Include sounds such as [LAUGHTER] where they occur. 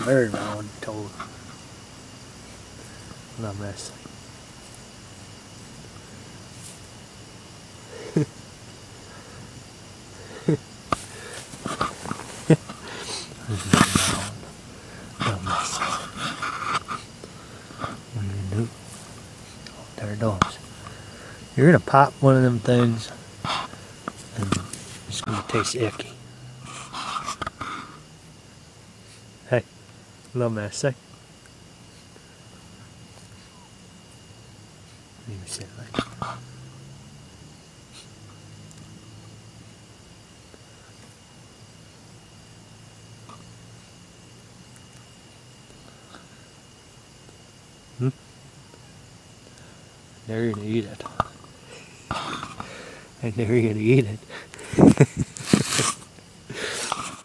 air around told. Not mess. Not mess. What do you do? There. You're gonna pop one of them things and it's gonna taste icky. Little mess, say. Let me sit like that. Hmm? You're gonna eat it. [LAUGHS] And you're gonna eat it. [LAUGHS]